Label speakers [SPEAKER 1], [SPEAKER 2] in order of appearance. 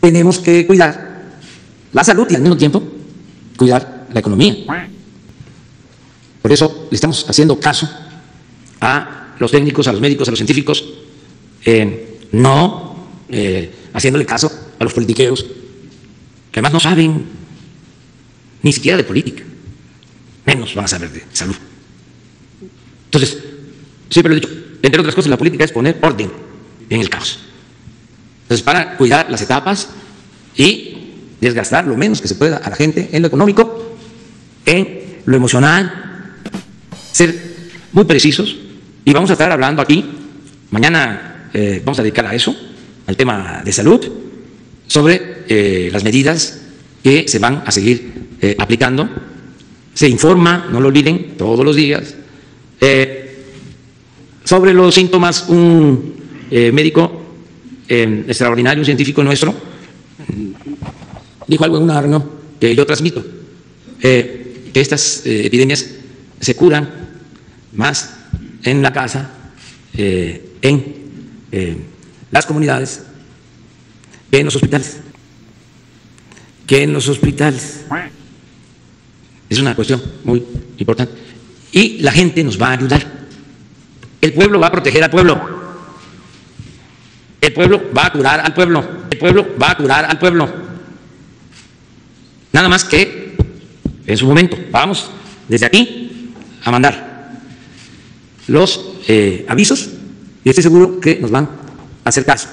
[SPEAKER 1] tenemos que cuidar la salud y al mismo tiempo cuidar la economía. Por eso le estamos haciendo caso a los técnicos, a los médicos, a los científicos, no eh, haciéndole caso a los politiqueros, que además no saben ni siquiera de política, menos van a saber de salud. Entonces, siempre lo he dicho, entre otras cosas, la política es poner orden en el caos. Entonces, para cuidar las etapas y desgastar lo menos que se pueda a la gente en lo económico, en lo emocional, ser muy precisos. Y vamos a estar hablando aquí, mañana eh, vamos a dedicar a eso, al tema de salud, sobre eh, las medidas que se van a seguir eh, aplicando. Se informa, no lo olviden, todos los días. sobre los síntomas, un médico extraordinario, un científico nuestro, dijo algo en una reunión que yo transmito, que estas epidemias se curan más en la casa, en las comunidades, que en los hospitales. Que en los hospitales. Es una cuestión muy importante. Y la gente nos va a ayudar. El pueblo va a proteger al pueblo. El pueblo va a curar al pueblo. El pueblo va a curar al pueblo. Nada más que en su momento. Vamos desde aquí a mandar los eh, avisos y estoy seguro que nos van a hacer caso.